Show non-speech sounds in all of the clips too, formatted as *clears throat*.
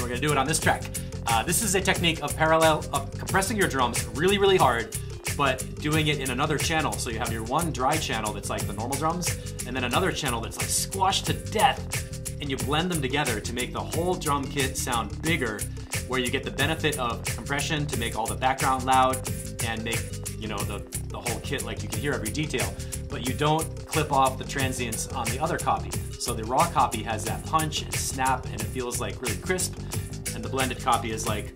and we're gonna do it on this track. Uh, this is a technique of parallel, of compressing your drums really, really hard, but doing it in another channel. So you have your one dry channel that's like the normal drums, and then another channel that's like squashed to death, and you blend them together to make the whole drum kit sound bigger, where you get the benefit of compression to make all the background loud and make you know the, the whole kit like you can hear every detail but you don't clip off the transients on the other copy. So the raw copy has that punch and snap and it feels like really crisp, and the blended copy is like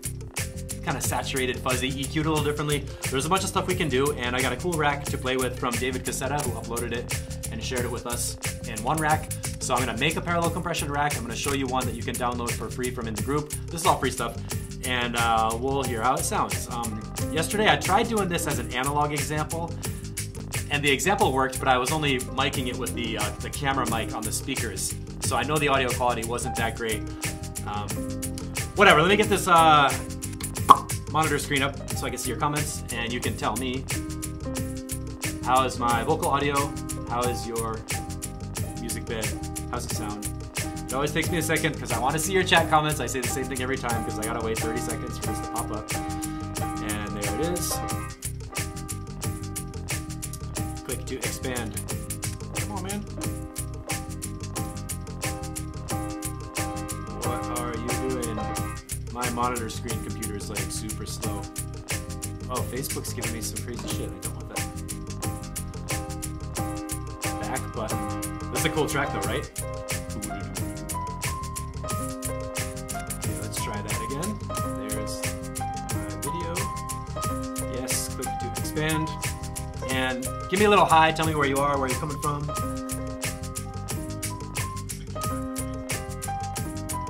kind of saturated, fuzzy, EQ'd a little differently. There's a bunch of stuff we can do, and I got a cool rack to play with from David Cassetta, who uploaded it and shared it with us in one rack. So I'm gonna make a parallel compression rack. I'm gonna show you one that you can download for free from in the group. This is all free stuff, and uh, we'll hear how it sounds. Um, yesterday I tried doing this as an analog example, and the example worked, but I was only miking it with the, uh, the camera mic on the speakers. So I know the audio quality wasn't that great. Um, whatever, let me get this uh, monitor screen up so I can see your comments and you can tell me how is my vocal audio, how is your music bed, how's it sound. It always takes me a second because I want to see your chat comments. I say the same thing every time because I gotta wait 30 seconds for this to pop up. And there it is. Click to expand. Monitor screen computer is like super slow. Oh, Facebook's giving me some crazy shit. I don't want that. Back button. This is a cool track though, right? Okay, let's try that again. There's my video. Yes, click to expand. And give me a little hi, tell me where you are, where you're coming from.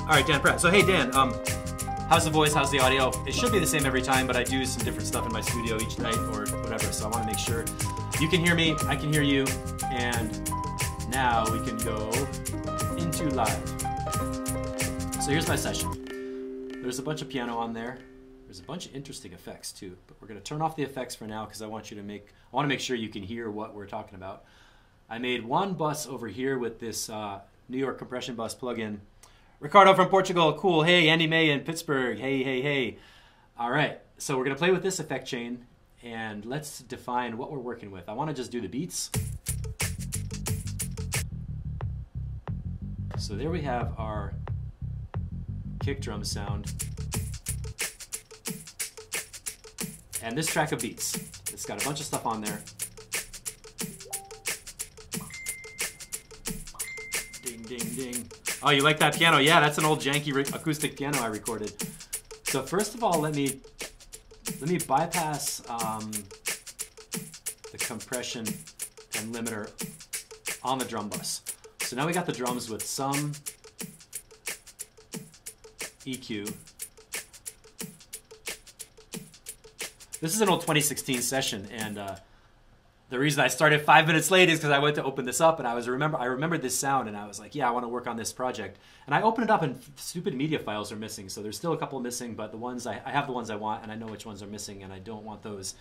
All right, Dan Pratt. So hey, Dan, um, how's the voice? How's the audio? It should be the same every time, but I do some different stuff in my studio each night or whatever. So I want to make sure you can hear me, I can hear you, and now we can go into live. So here's my session. There's a bunch of piano on there. There's a bunch of interesting effects too, but we're going to turn off the effects for now because I want you to make, I want to make sure you can hear what we're talking about. I made one bus over here with this uh, New York compression bus plugin. Ricardo from Portugal, cool. Hey, Andy May in Pittsburgh. Hey, hey, hey. All right, so we're going to play with this effect chain and let's define what we're working with. I want to just do the beats. So there we have our kick drum sound. And this track of beats. It's got a bunch of stuff on there. Ding, ding, ding. Oh, you like that piano? Yeah, that's an old janky acoustic piano I recorded. So first of all, let me let me bypass um, the compression and limiter on the drum bus. So now we got the drums with some EQ. This is an old 2016 session, and uh, the reason I started five minutes late is because I went to open this up, and I was remember I remembered this sound, and I was like, yeah, I want to work on this project. And I opened it up, and stupid media files are missing. So there's still a couple missing, but the ones I, I have the ones I want, and I know which ones are missing, and I don't want those.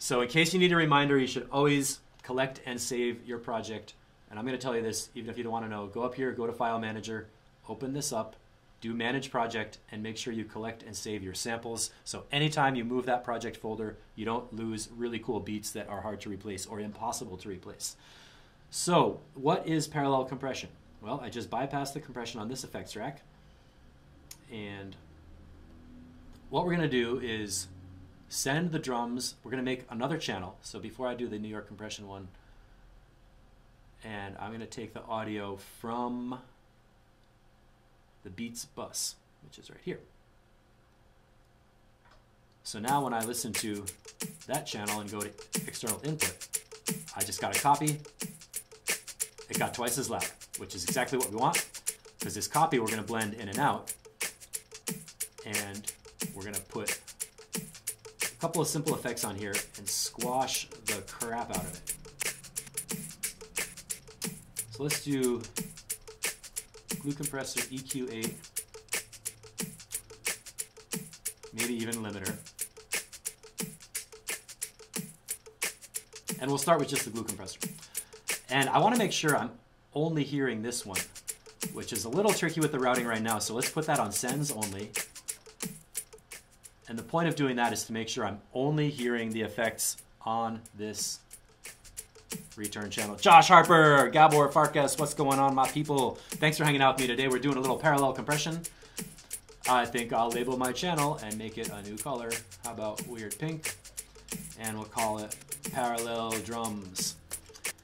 So in case you need a reminder, you should always collect and save your project. And I'm going to tell you this, even if you don't want to know. Go up here, go to File Manager, open this up, do manage project and make sure you collect and save your samples. So anytime you move that project folder, you don't lose really cool beats that are hard to replace or impossible to replace. So what is parallel compression? Well, I just bypassed the compression on this effects rack. And what we're gonna do is send the drums, we're gonna make another channel. So before I do the New York compression one, and I'm gonna take the audio from the Beats bus, which is right here. So now when I listen to that channel and go to external input, I just got a copy. It got twice as loud, which is exactly what we want because this copy we're going to blend in and out and we're going to put a couple of simple effects on here and squash the crap out of it. So let's do glue compressor, EQ8, maybe even limiter. And we'll start with just the glue compressor. And I want to make sure I'm only hearing this one. which is a little tricky with the routing right now. So let's put that on sends only. And the point of doing that is to make sure I'm only hearing the effects on this return channel. Josh Harper, Gabor Farkas, what's going on, my people? Thanks for hanging out with me today. We're doing a little parallel compression. I think I'll label my channel and make it a new color. How about weird pink? And we'll call it parallel drums.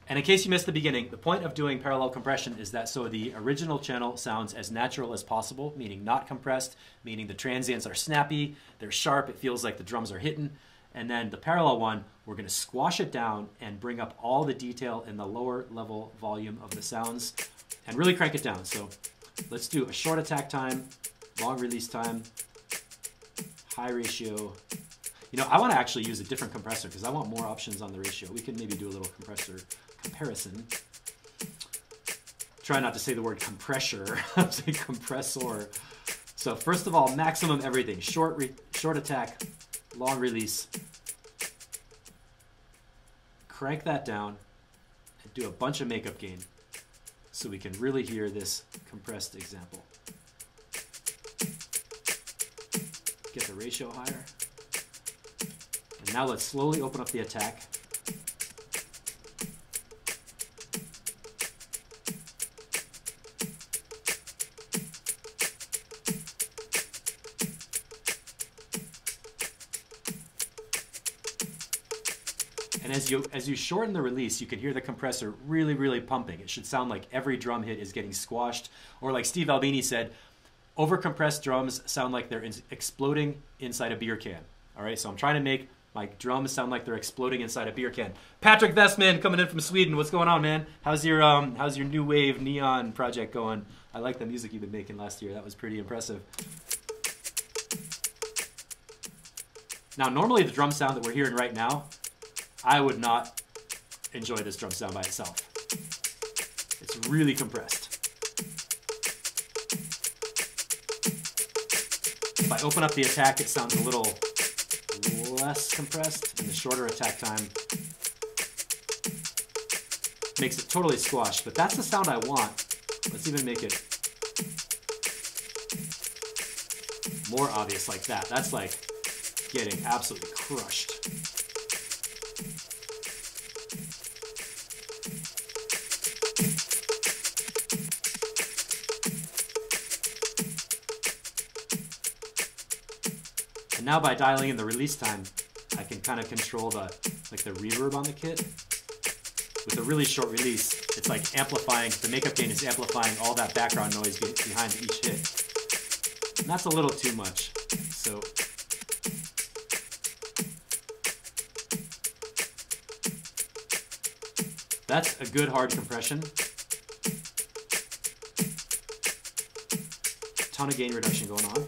And in case you missed the beginning, the point of doing parallel compression is that so the original channel sounds as natural as possible, meaning not compressed, meaning the transients are snappy, they're sharp, it feels like the drums are hitting. And then the parallel one, we're gonna squash it down and bring up all the detail in the lower level volume of the sounds and really crank it down. So let's do a short attack time, long release time, high ratio. You know, I wanna actually use a different compressor because I want more options on the ratio. We can maybe do a little compressor comparison. Try not to say the word compressor, *laughs* I'll say compressor. So first of all, maximum everything. Short, short attack, long release. Crank that down and do a bunch of makeup gain so we can really hear this compressed example. Get the ratio higher. And now let's slowly open up the attack. And as you as you shorten the release, you can hear the compressor really, really pumping. It should sound like every drum hit is getting squashed, or like Steve Albini said, overcompressed drums sound like they're in, exploding inside a beer can. All right, so I'm trying to make my drums sound like they're exploding inside a beer can. Patrick Vestman coming in from Sweden. What's going on, man? How's your um how's your new wave neon project going? I like the music you've been making last year. That was pretty impressive. Now, normally the drum sound that we're hearing right now I would not enjoy this drum sound by itself. It's really compressed. If I open up the attack, it sounds a little less compressed, and the shorter attack time makes it totally squashed. But that's the sound I want. Let's even make it more obvious like that. That's like getting absolutely crushed. Now by dialing in the release time, I can kind of control the like the reverb on the kit. With a really short release, it's like amplifying, the makeup gain is amplifying all that background noise behind each hit. And that's a little too much. So that's a good hard compression. Ton of gain reduction going on.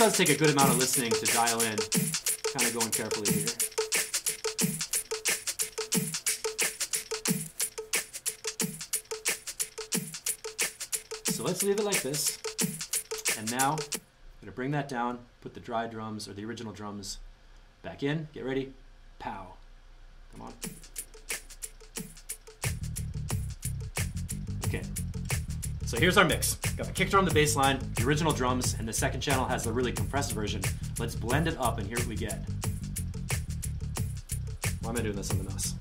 Does take a good amount of listening to dial in, kind of going carefully here. So let's leave it like this. And now I'm gonna bring that down, put the dry drums or the original drums back in, get ready, pow. Here's our mix. Got the kick drum, the bass line, the original drums, and the second channel has the really compressed version. Let's blend it up and hear what we get. Why am I doing this on the NOS?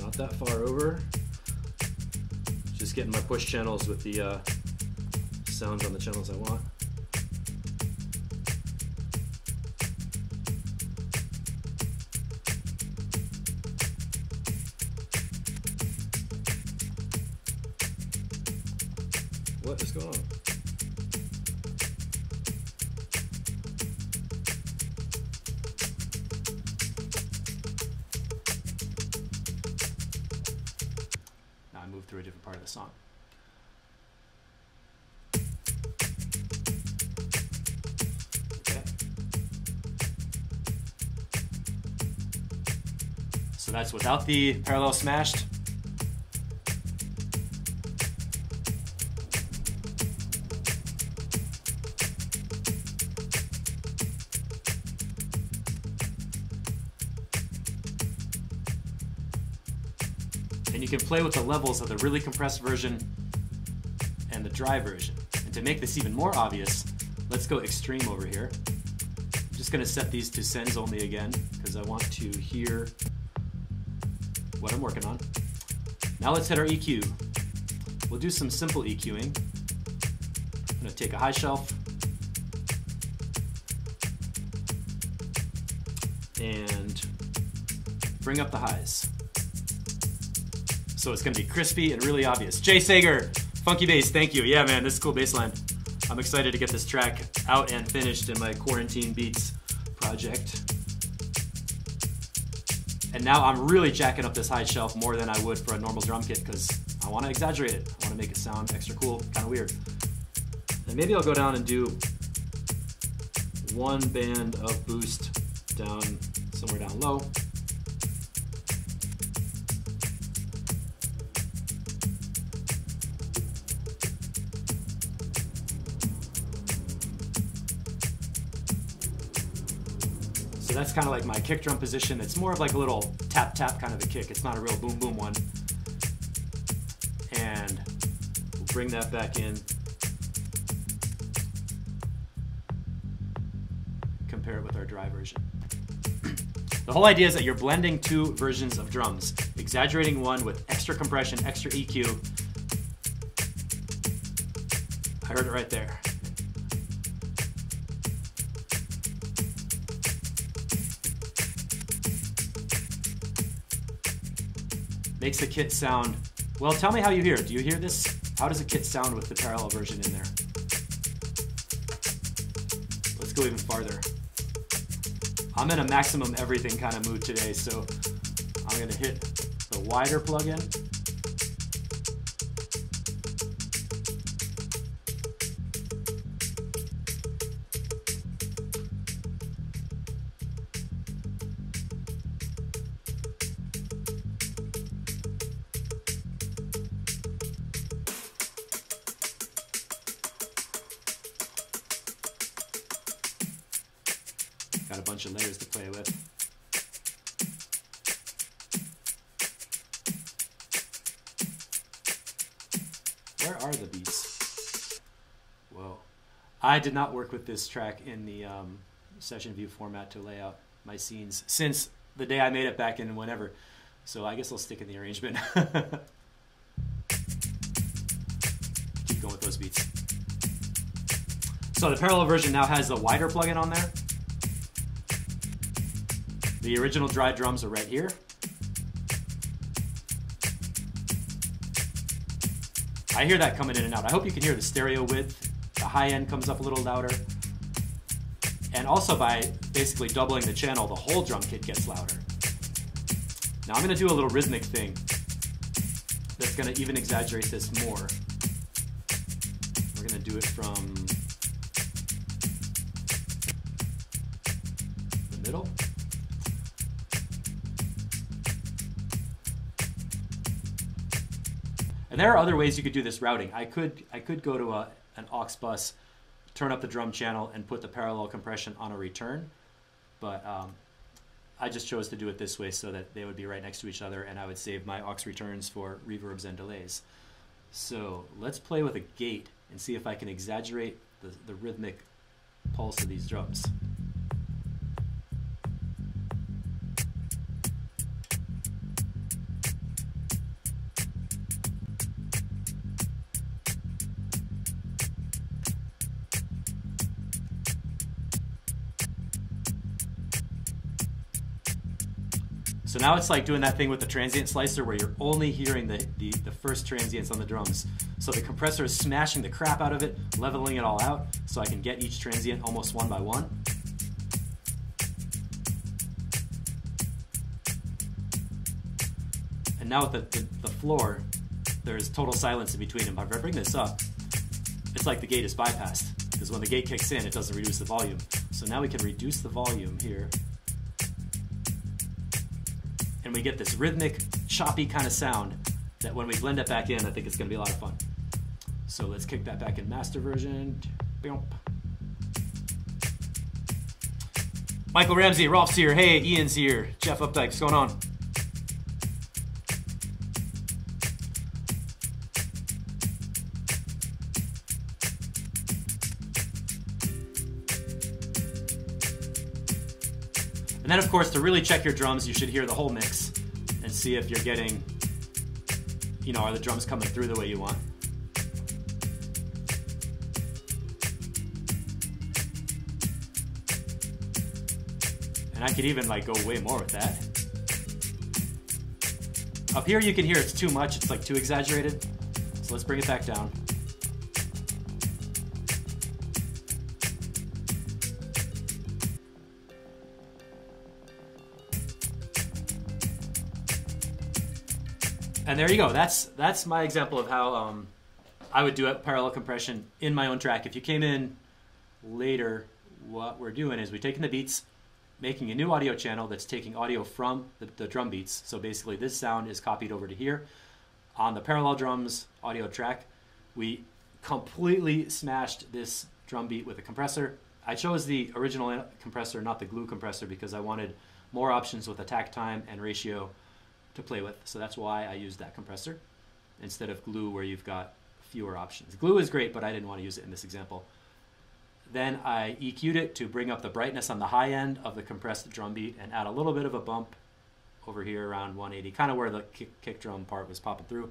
Not that far over. Just getting my push channels with the uh, sounds on the channels I want. What is going on? Now I moved through a different part of the song. Okay. So that's without the parallel smashed. Play with the levels of the really compressed version and the dry version. And to make this even more obvious, let's go extreme over here. I'm just gonna set these to sends only again, because I want to hear what I'm working on. Now let's hit our EQ. We'll do some simple EQing. I'm gonna take a high shelf and bring up the highs. So it's gonna be crispy and really obvious. Jay Sager, Funky Bass, thank you. Yeah, man, this is cool bass line. I'm excited to get this track out and finished in my Quarantine Beats project. And now I'm really jacking up this high shelf more than I would for a normal drum kit because I want to exaggerate it. I want to make it sound extra cool, kind of weird. And maybe I'll go down and do one band of boost down somewhere down low. That's kind of like my kick drum position. It's more of like a little tap tap kind of a kick. It's not a real boom boom one. And we'll bring that back in. Compare it with our dry version. *clears throat* the whole idea is that you're blending two versions of drums, exaggerating one with extra compression, extra EQ. I heard it right there. Makes the kit sound. Well, tell me how you hear it. Do you hear this? How does the kit sound with the parallel version in there? Let's go even farther. I'm in a maximum everything kind of mood today, so I'm gonna hit the wider plugin. I did not work with this track in the um, session view format to lay out my scenes since the day I made it back in whenever. So I guess I'll stick in the arrangement. *laughs* Keep going with those beats. So the parallel version now has the wider plugin on there. The original dry drums are right here. I hear that coming in and out. I hope you can hear the stereo width. The high end comes up a little louder. And also by basically doubling the channel, the whole drum kit gets louder. Now I'm gonna do a little rhythmic thing that's gonna even exaggerate this more. We're gonna do it from the middle. And there are other ways you could do this routing. I could I could go to a, an aux bus, turn up the drum channel, and put the parallel compression on a return. But um, I just chose to do it this way so that they would be right next to each other, and I would save my aux returns for reverbs and delays. So let's play with a gate and see if I can exaggerate the, the rhythmic pulse of these drums. Now it's like doing that thing with the transient slicer where you're only hearing the, the, the, first transients on the drums. So the compressor is smashing the crap out of it, leveling it all out, so I can get each transient almost one by one. And now with the, the, the floor, there's total silence in between them. If I bring this up, it's like the gate is bypassed. Because when the gate kicks in, it doesn't reduce the volume. So now we can reduce the volume here and we get this rhythmic, choppy kind of sound that when we blend it back in, I think it's gonna be a lot of fun. So let's kick that back in master version. Michael Ramsey, Rolf's here. Hey, Ian's here. Jeff Updike, what's going on? And then of course, to really check your drums, you should hear the whole mix and see if you're getting, you know, are the drums coming through the way you want. And I could even like go way more with that. Up here you can hear it's too much, it's like too exaggerated. So let's bring it back down. And there you go. That's that's my example of how um, I would do a parallel compression in my own track. If you came in later, what we're doing is we're taking the beats, making a new audio channel that's taking audio from the, the drum beats. So basically, this sound is copied over to here. On the parallel drums audio track, we completely smashed this drum beat with a compressor. I chose the original compressor, not the glue compressor, because I wanted more options with attack time and ratio to play with. So that's why I used that compressor instead of glue where you've got fewer options. Glue is great, but I didn't want to use it in this example. Then I EQ'd it to bring up the brightness on the high end of the compressed drum beat and add a little bit of a bump over here around 180, kind of where the kick, kick drum part was popping through.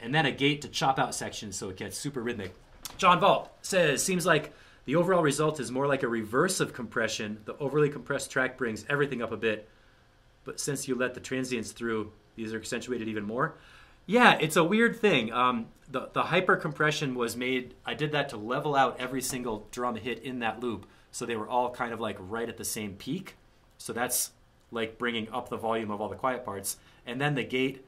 And then a gate to chop out sections so it gets super rhythmic. John Vault says, seems like the overall result is more like a reverse of compression. The overly compressed track brings everything up a bit, but since you let the transients through, these are accentuated even more. Yeah, it's a weird thing. Um, the, the hyper compression was made, I did that to level out every single drum hit in that loop. So they were all kind of like right at the same peak. So that's like bringing up the volume of all the quiet parts. And then the gate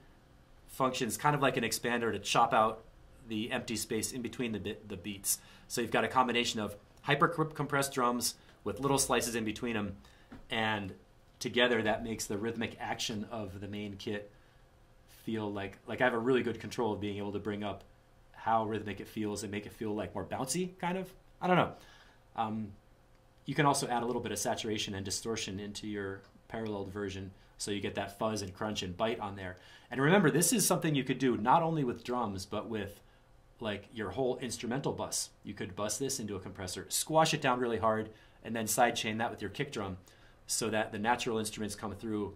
functions kind of like an expander to chop out the empty space in between the, the beats. So you've got a combination of hyper compressed drums with little slices in between them and together that makes the rhythmic action of the main kit feel like like I have a really good control of being able to bring up how rhythmic it feels and make it feel like more bouncy kind of. I don't know. Um, you can also add a little bit of saturation and distortion into your paralleled version so you get that fuzz and crunch and bite on there. And remember this is something you could do not only with drums but with like your whole instrumental bus. You could bus this into a compressor squash it down really hard and then sidechain that with your kick drum so that the natural instruments come through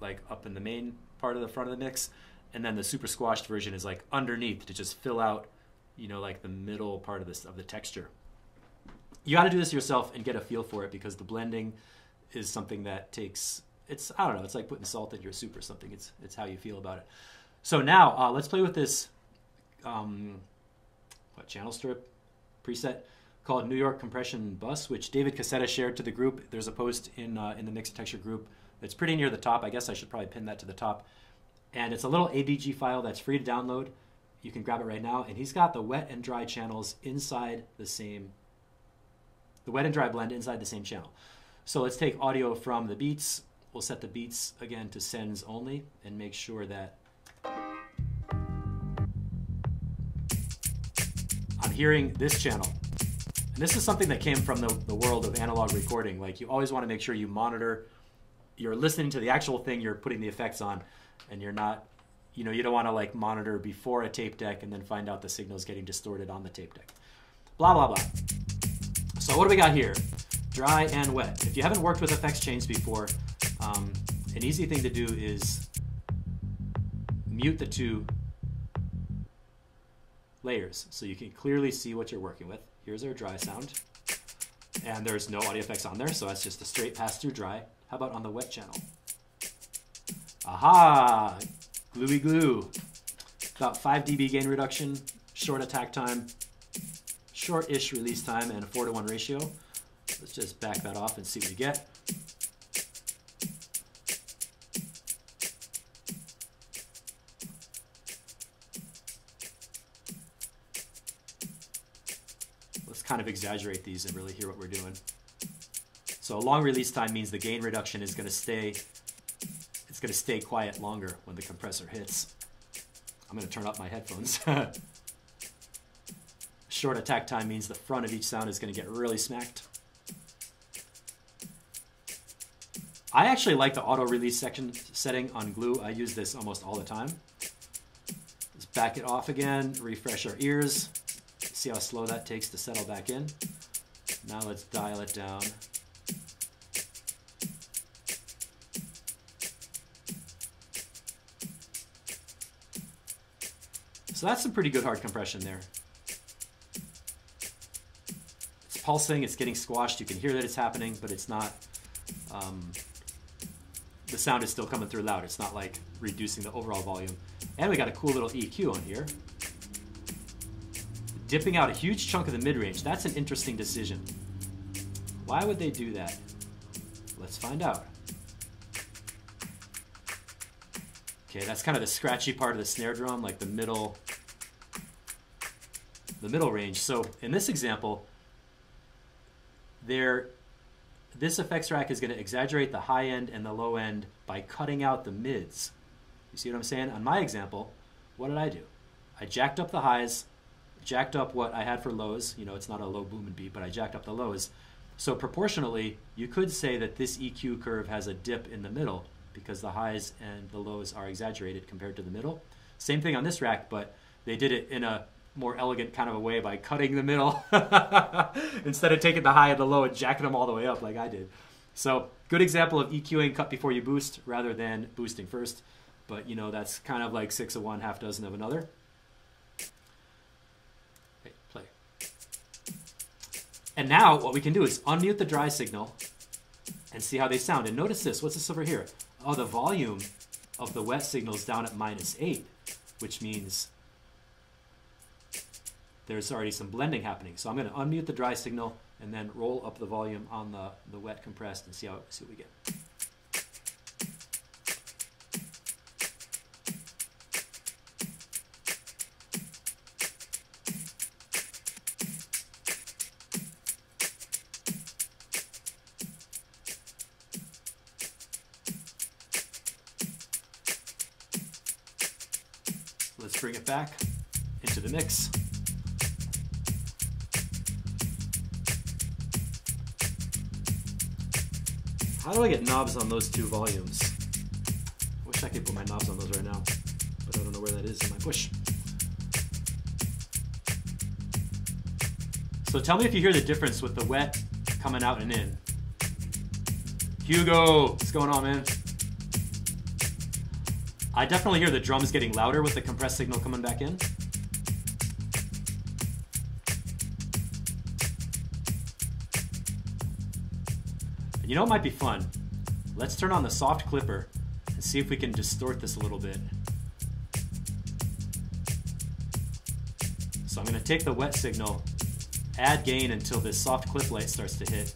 like up in the main part of the front of the mix and then the super squashed version is like underneath to just fill out you know like the middle part of this of the texture. You got to do this yourself and get a feel for it because the blending is something that takes it's i don't know it's like putting salt in your soup or something. It's it's how you feel about it. So now uh, let's play with this um, what channel strip preset called New York Compression Bus, which David Cassetta shared to the group. There's a post in, uh, in the Mixed Texture group It's pretty near the top. I guess I should probably pin that to the top. And it's a little ADG file that's free to download. You can grab it right now. And he's got the wet and dry channels inside the same, the wet and dry blend inside the same channel. So let's take audio from the beats. We'll set the beats again to sends only and make sure that I'm hearing this channel. And this is something that came from the, the world of analog recording. Like you always want to make sure you monitor, you're listening to the actual thing you're putting the effects on, and you're not, you know, you don't want to like monitor before a tape deck and then find out the signal's getting distorted on the tape deck. Blah, blah, blah. So what do we got here? Dry and wet. If you haven't worked with effects chains before, um, an easy thing to do is mute the two layers so you can clearly see what you're working with. Here's our dry sound. And there's no audio effects on there, so that's just a straight pass-through dry. How about on the wet channel? Aha! Gluey glue. About 5 dB gain reduction, short attack time, short-ish release time, and a 4 to 1 ratio. Let's just back that off and see what we get. Kind of exaggerate these and really hear what we're doing. So a long release time means the gain reduction is going to stay, it's it's gonna stay quiet longer when the compressor hits. I'm gonna turn up my headphones. *laughs* Short attack time means the front of each sound is gonna get really smacked. I actually like the auto release section setting on glue. I use this almost all the time. Let's back it off again, refresh our ears. See how slow that takes to settle back in. Now let's dial it down. So that's some pretty good hard compression there. It's pulsing, it's getting squashed. You can hear that it's happening, but it's not, um, the sound is still coming through loud. It's not like reducing the overall volume. And we got a cool little EQ on here. Dipping out a huge chunk of the mid-range. That's an interesting decision. Why would they do that? Let's find out. Okay, that's kind of the scratchy part of the snare drum, like the middle, the middle range. So in this example, there, this effects rack is going to exaggerate the high end and the low end by cutting out the mids. You see what I'm saying? On my example, what did I do? I jacked up the highs, jacked up what I had for lows. You know, it's not a low boom and beat, but I jacked up the lows. So proportionally, you could say that this EQ curve has a dip in the middle because the highs and the lows are exaggerated compared to the middle. Same thing on this rack, but they did it in a more elegant kind of a way by cutting the middle *laughs* instead of taking the high and the low and jacking them all the way up like I did. So good example of EQing cut before you boost rather than boosting first. But you know, that's kind of like six of one, half dozen of another. And now what we can do is unmute the dry signal and see how they sound. And notice this, what's this over here? oh, the volume of the wet signal is down at minus 8, which means there's already some blending happening. So I'm going to unmute the dry signal and then roll up the volume on the, the wet compressed and see, how, see what we get. Bring it back into the mix. How do I get knobs on those two volumes? I wish I could put my knobs on those right now, but I don't know where that is in my push. So tell me if you hear the difference with the wet coming out and in. Hugo, what's going on, man? I definitely hear the drums getting louder with the compressed signal coming back in. You know what might be fun? Let's turn on the soft clipper and see if we can distort this a little bit. So I'm going to take the wet signal, add gain until this soft clip light starts to hit.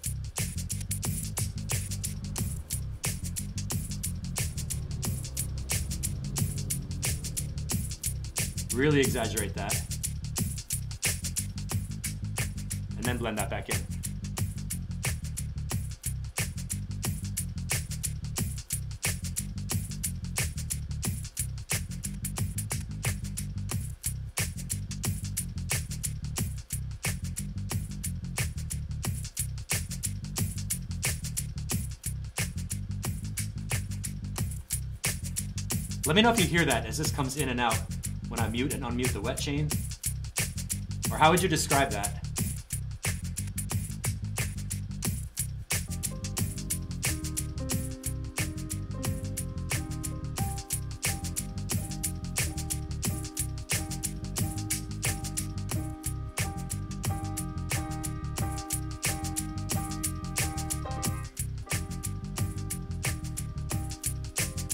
Really exaggerate that. And then blend that back in. Let me know if you hear that as this comes in and out when I mute and unmute the wet chain? Or how would you describe that?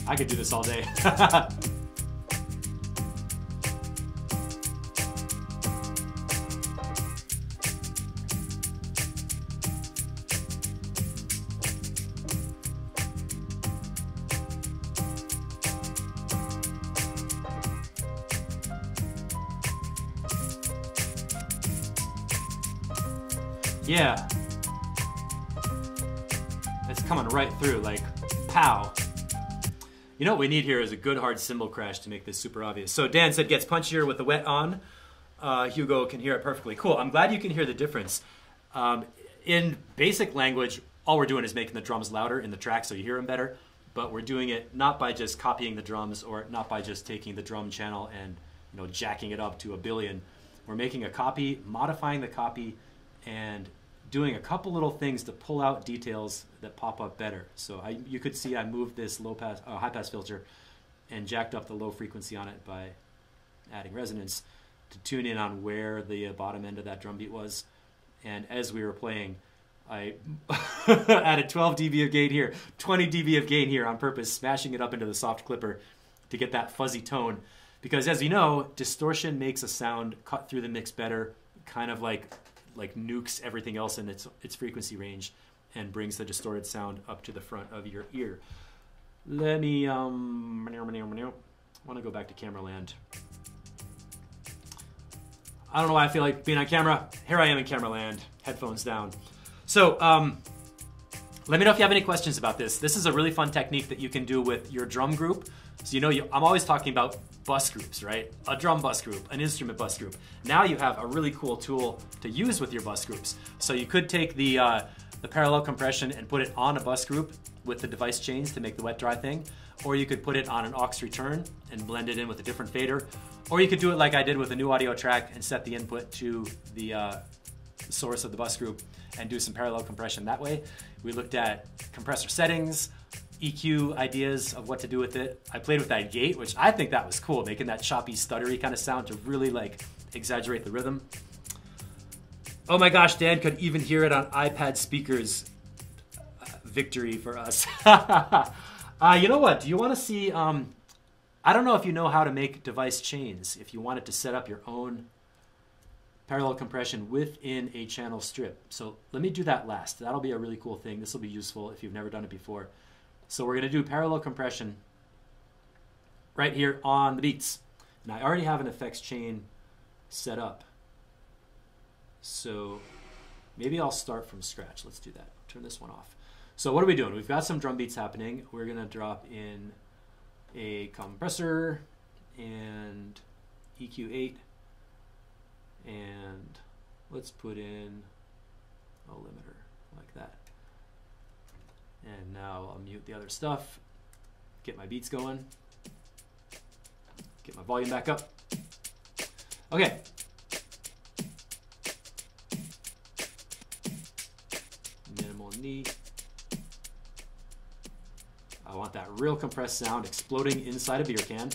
I could do this all day. *laughs* You know what we need here is a good hard cymbal crash to make this super obvious. So Dan said gets punchier with the wet on. Uh, Hugo can hear it perfectly. Cool. I'm glad you can hear the difference. Um, in basic language, all we're doing is making the drums louder in the track so you hear them better. But we're doing it not by just copying the drums or not by just taking the drum channel and you know jacking it up to a billion. We're making a copy, modifying the copy, and doing a couple little things to pull out details that pop up better. So I, you could see I moved this low pass, uh, high pass filter and jacked up the low frequency on it by adding resonance to tune in on where the bottom end of that drum beat was. And as we were playing, I *laughs* added 12 dB of gain here, 20 dB of gain here on purpose, smashing it up into the soft clipper to get that fuzzy tone. Because as you know, distortion makes a sound cut through the mix better, kind of like like nukes everything else in its its frequency range and brings the distorted sound up to the front of your ear. Let me um I want to go back to camera land. I don't know why I feel like being on camera. Here I am in camera land, headphones down. So um, let me know if you have any questions about this. This is a really fun technique that you can do with your drum group. So you know, you, I'm always talking about bus groups, right? A drum bus group, an instrument bus group. Now you have a really cool tool to use with your bus groups. So you could take the, uh, the parallel compression and put it on a bus group with the device chains to make the wet dry thing. Or you could put it on an aux return and blend it in with a different fader. Or you could do it like I did with a new audio track and set the input to the uh, source of the bus group and do some parallel compression that way. We looked at compressor settings, EQ ideas of what to do with it. I played with that gate, which I think that was cool, making that choppy, stuttery kind of sound to really like exaggerate the rhythm. Oh my gosh, Dan could even hear it on iPad speakers. Uh, victory for us. *laughs* uh, you know what? Do you want to see? Um, I don't know if you know how to make device chains. If you wanted to set up your own parallel compression within a channel strip. So let me do that last. That'll be a really cool thing. This will be useful if you've never done it before. So we're going to do parallel compression right here on the beats. And I already have an effects chain set up. So maybe I'll start from scratch. Let's do that. Turn this one off. So what are we doing? We've got some drum beats happening. We're going to drop in a compressor and EQ8 and let's put in a limiter like that. And now I'll mute the other stuff, get my beats going, get my volume back up. Okay. Minimal knee. I want that real compressed sound exploding inside a beer can.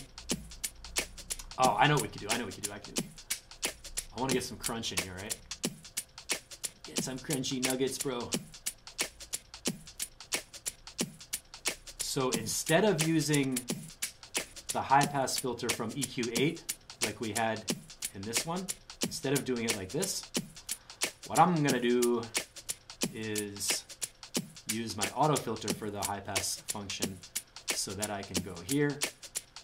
Oh, I know what we could do. I know what we could do. I can. I want to get some crunch in here, right? Get some crunchy nuggets, bro. So instead of using the high pass filter from EQ8 like we had in this one, instead of doing it like this, what I'm gonna do is use my auto filter for the high pass function so that I can go here,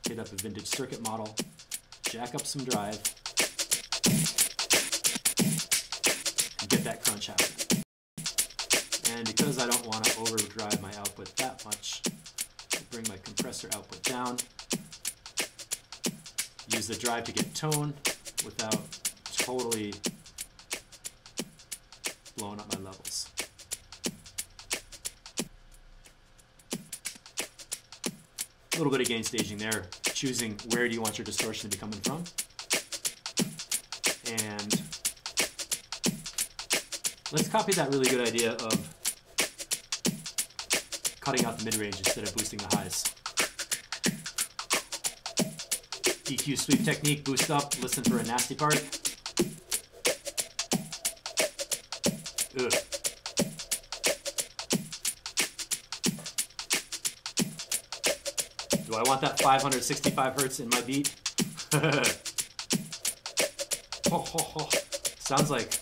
hit up a vintage circuit model, jack up some drive, and get that crunch happening. And because I don't want to overdrive my output that much, bring my compressor output down, use the drive to get tone without totally blowing up my levels. A little bit of gain staging there, choosing where do you want your distortion to be coming from. And let's copy that really good idea of cutting out the mid-range instead of boosting the highs. EQ sweep technique, boost up, listen for a nasty part. Ugh. Do I want that 565 hertz in my beat? oh, oh, oh. Sounds like,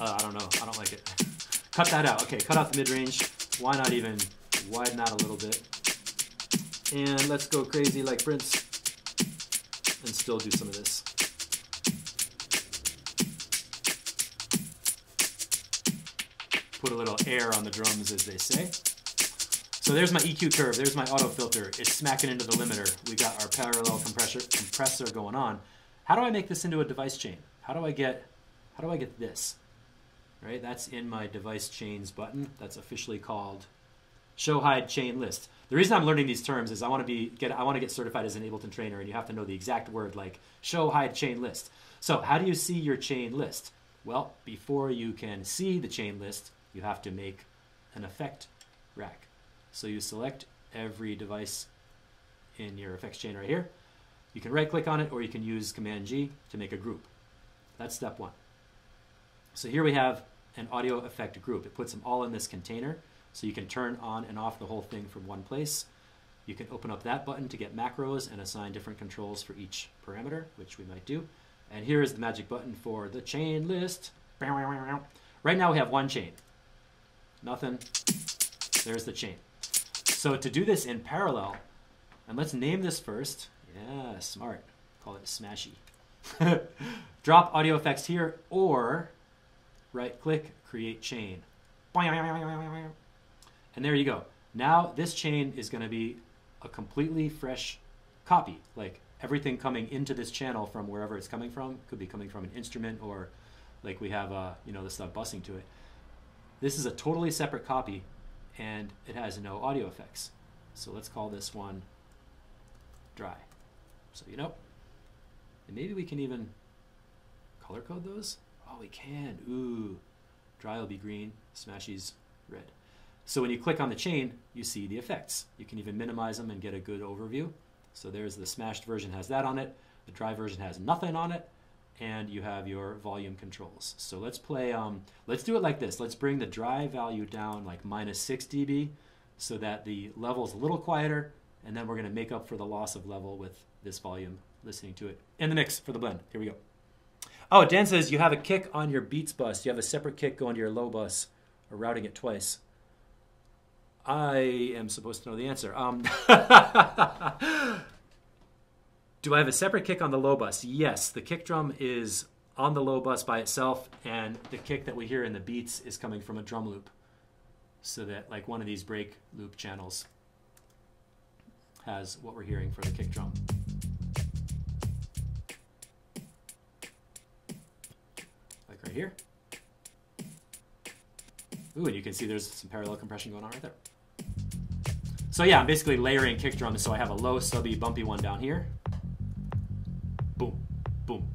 uh, I don't know, I don't like it. *laughs* Cut that out. Okay, cut out the mid-range why not even widen out a little bit? And let's go crazy like Prince and still do some of this. Put a little air on the drums, as they say. So there's my EQ curve, there's my auto filter. It's smacking into the limiter. We got our parallel compressor compressor going on. How do I make this into a device chain? How do I get how do I get this? Right? That's in my device chains button. That's officially called show hide chain list. The reason I'm learning these terms is I want to be get I want to get certified as an Ableton trainer and you have to know the exact word like show hide chain list. So, how do you see your chain list? Well, before you can see the chain list, you have to make an effect rack. So you select every device in your effects chain right here. You can right click on it or you can use Command G to make a group. That's step one. So here we have an audio effect group. It puts them all in this container so you can turn on and off the whole thing from one place. You can open up that button to get macros and assign different controls for each parameter, which we might do. And here is the magic button for the chain list. Right now we have one chain. Nothing. There's the chain. So to do this in parallel, and let's name this first. Yeah, smart. Call it Smashy. *laughs* Drop audio effects here, or right click, create chain. And there you go. Now this chain is going to be a completely fresh copy. Like everything coming into this channel from wherever it's coming from could be coming from an instrument or like we have uh, you know the stuff busing to it. This is a totally separate copy and it has no audio effects. So let's call this one dry. So you know, and maybe we can even color code those. Oh, we can. Ooh, dry will be green, smashy's red. So when you click on the chain, you see the effects. You can even minimize them and get a good overview. So there's the smashed version has that on it. The dry version has nothing on it and you have your volume controls. So let's play, um, let's do it like this. Let's bring the dry value down like minus 6 dB so that the level is a little quieter, and then we're going to make up for the loss of level with this volume listening to it in the mix for the blend. Here we go. Oh, Dan says you have a kick on your Beats bus. You have a separate kick going to your low bus or routing it twice. I am supposed to know the answer. Um, *laughs* Do I have a separate kick on the low bus? Yes, the kick drum is on the low bus by itself, and the kick that we hear in the beats is coming from a drum loop. So that, like, one of these break loop channels has what we're hearing for the kick drum. Right here. Ooh, and you can see there's some parallel compression going on right there. So yeah, I'm basically layering kick drums so I have a low, subby, bumpy one down here boom, boom.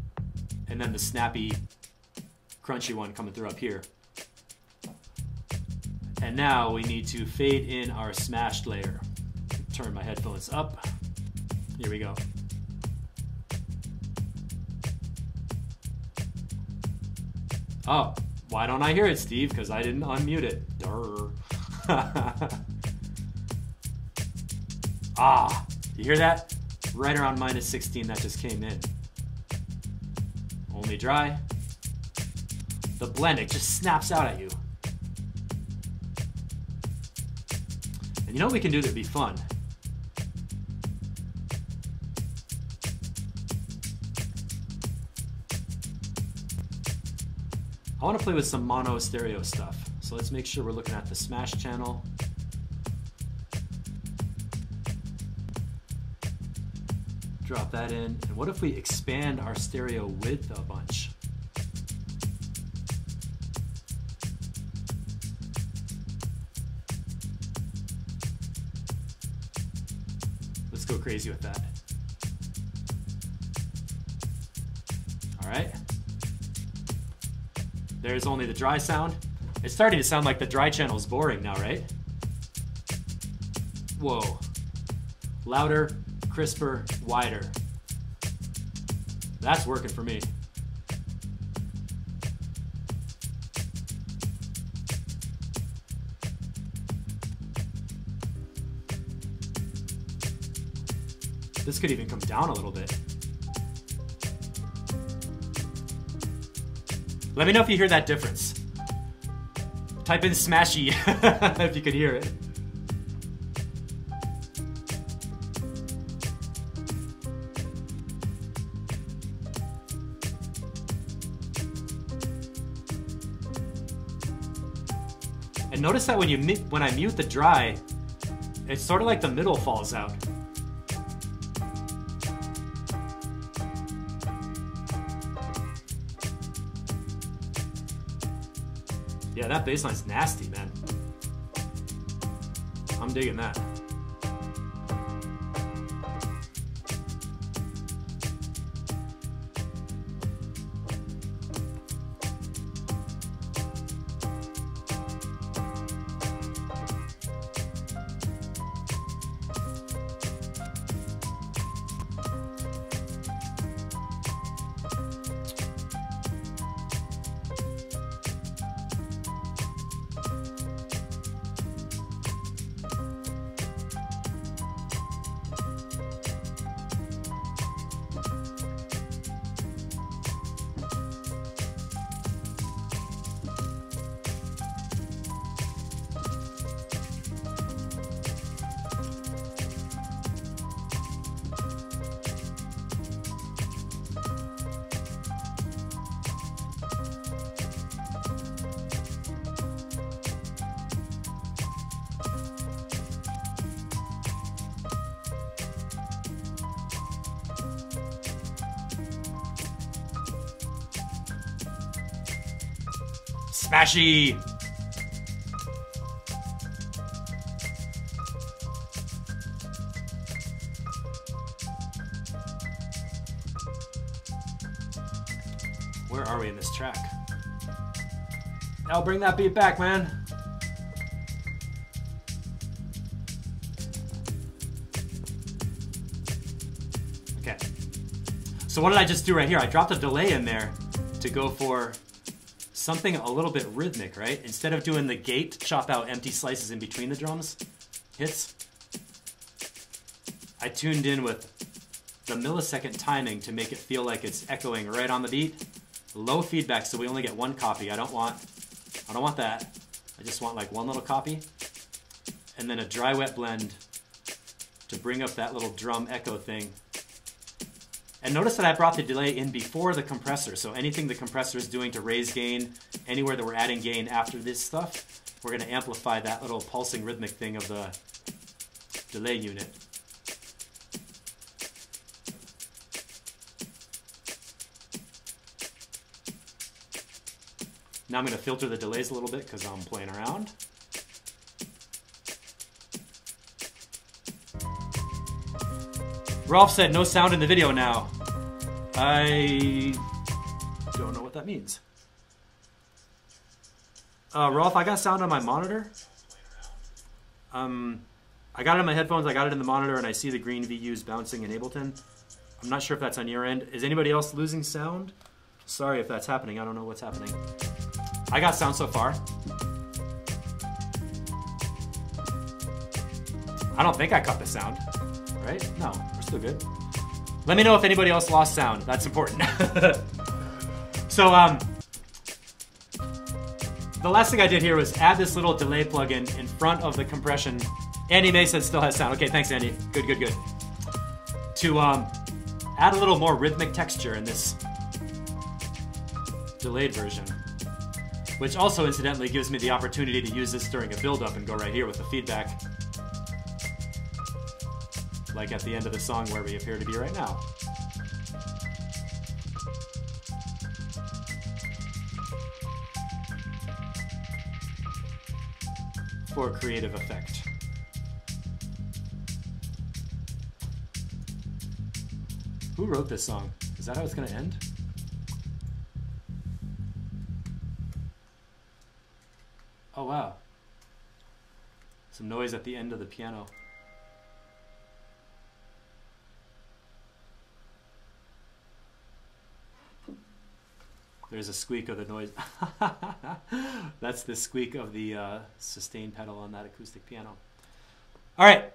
And then the snappy, crunchy one coming through up here. And now we need to fade in our smashed layer. Turn my headphones up. Here we go. Oh, why don't I hear it, Steve? Because I didn't unmute it. Durr. *laughs* ah, you hear that? right around minus 16 that just came in. Only dry. The blend, it just snaps out at you. And you know what we can do that'd be fun? I want to play with some mono stereo stuff. So let's make sure we're looking at the smash channel. drop that in. And what if we expand our stereo width a bunch? Let's go crazy with that. There's only the dry sound. It's starting to sound like the dry channel is boring now, right? Whoa. Louder, crisper, wider. That's working for me. This could even come down a little bit. Let me know if you hear that difference. Type in smashy *laughs* if you could hear it. And notice that when you when I mute the dry, It's sort of like the middle falls out. That bass line's nasty, man. I'm digging that. Smashy! Where are we in this track? I'll bring that beat back, man. Okay. So what did I just do right here? I dropped a delay in there to go for something a little bit rhythmic, right? Instead of doing the gate, chop out empty slices in between the drums, hits, I tuned in with the millisecond timing to make it feel like it's echoing right on the beat. Low feedback, so we only get one copy. I don't want, I don't want that. I just want like one little copy. And then a dry wet blend to bring up that little drum echo thing. And notice that I brought the delay in before the compressor. So anything the compressor is doing to raise gain, anywhere that we're adding gain after this stuff, we're going to amplify that little pulsing rhythmic thing of the delay unit. Now I'm going to filter the delays a little bit because I'm playing around. Rolf said no sound in the video now. I don't know what that means. Uh, Rolf, I got sound on my monitor. Um, I got it in my headphones, I got it in the monitor, and I see the green VUs bouncing in Ableton. I'm not sure if that's on your end. Is anybody else losing sound? Sorry if that's happening. I don't know what's happening. I got sound so far. I don't think I cut the sound, right? No, still good. Let me know if anybody else lost sound. That's important. *laughs* so, um, the last thing I did here was add this little delay plugin in front of the compression. Andy Mason still has sound. Okay, thanks, Andy. Good, good, good. To um, add a little more rhythmic texture in this delayed version, which also incidentally gives me the opportunity to use this during a build-up and go right here with the feedback like at the end of the song where we appear to be right now. For creative effect. Who wrote this song? Is that how it's gonna end? Oh wow. Some noise at the end of the piano. There's a squeak of the noise. *laughs* That's the squeak of the uh, sustain pedal on that acoustic piano. All right.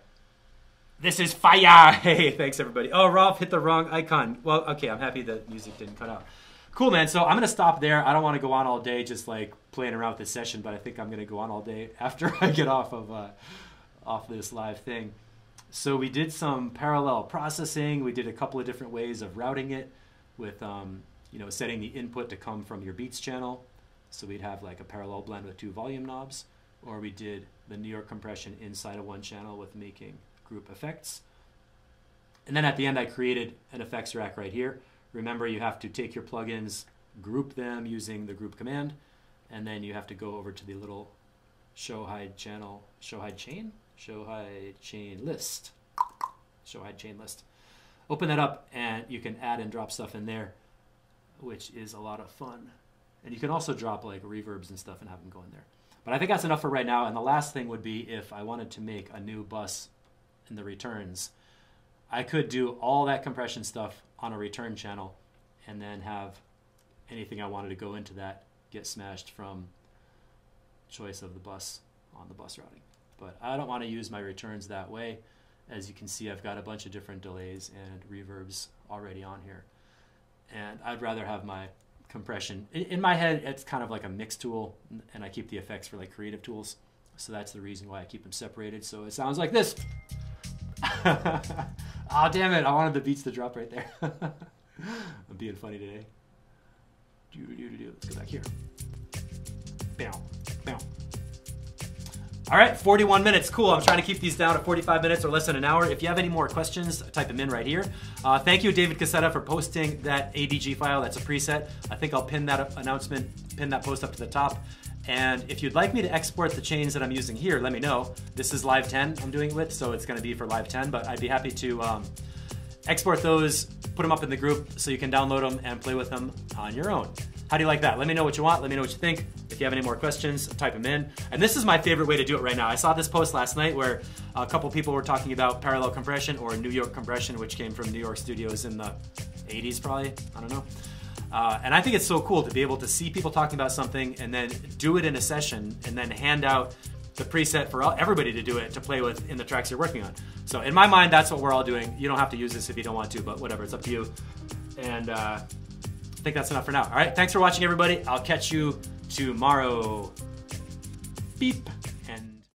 This is fire. *laughs* Hey, thanks everybody. Oh, Rolf hit the wrong icon. Well, okay, I'm happy the music didn't cut out. Cool, man. So I'm going to stop there. I don't want to go on all day just like playing around with this session, but I think I'm going to go on all day *laughs* after I get off of uh, off this live thing. So we did some parallel processing. We did a couple of different ways of routing it with um, you know, setting the input to come from your Beats channel. So we'd have like a parallel blend with two volume knobs, or we did the New York compression inside of one channel with making group effects. And then at the end, I created an effects rack right here. Remember, you have to take your plugins, group them using the group command, and then you have to go over to the little show hide channel, show hide chain, show hide chain list, show hide chain list. Open that up and you can add and drop stuff in there, which is a lot of fun. And you can also drop like reverbs and stuff and have them go in there. But I think that's enough for right now. And the last thing would be if I wanted to make a new bus in the returns, I could do all that compression stuff on a return channel and then have anything I wanted to go into that get smashed from choice of the bus on the bus routing. But I don't want to use my returns that way. As you can see, I've got a bunch of different delays and reverbs already on here. And I'd rather have my compression. In, my head, it's kind of like a mix tool, and I keep the effects for like creative tools. So that's the reason why I keep them separated. So it sounds like this. oh, *laughs* damn it. I wanted the beats to drop right there. *laughs* I'm being funny today. Let's go back here. All right, 41 minutes. Cool. I'm trying to keep these down at 45 minutes or less than an hour. If you have any more questions, type them in right here. Uh, thank you, David Cassetta, for posting that ADG file. That's a preset. I think I'll pin that announcement, pin that post up to the top. And if you'd like me to export the chains that I'm using here, let me know. This is Live 10 I'm doing it with, so it's going to be for Live 10, but I'd be happy to um, export those, put them up in the group so you can download them and play with them on your own. How do you like that? Let me know what you want. Let me know what you think. If you have any more questions, type them in. And this is my favorite way to do it right now. I saw this post last night where a couple people were talking about parallel compression or New York compression, which came from New York studios in the 80s probably. I don't know. Uh, and I think it's so cool to be able to see people talking about something and then do it in a session and then hand out the preset for everybody to do it to play with in the tracks you're working on. So in my mind, that's what we're all doing. You don't have to use this if you don't want to, but whatever, it's up to you. And uh, I think that's enough for now. All right, thanks for watching, everybody. I'll catch you tomorrow. Beep.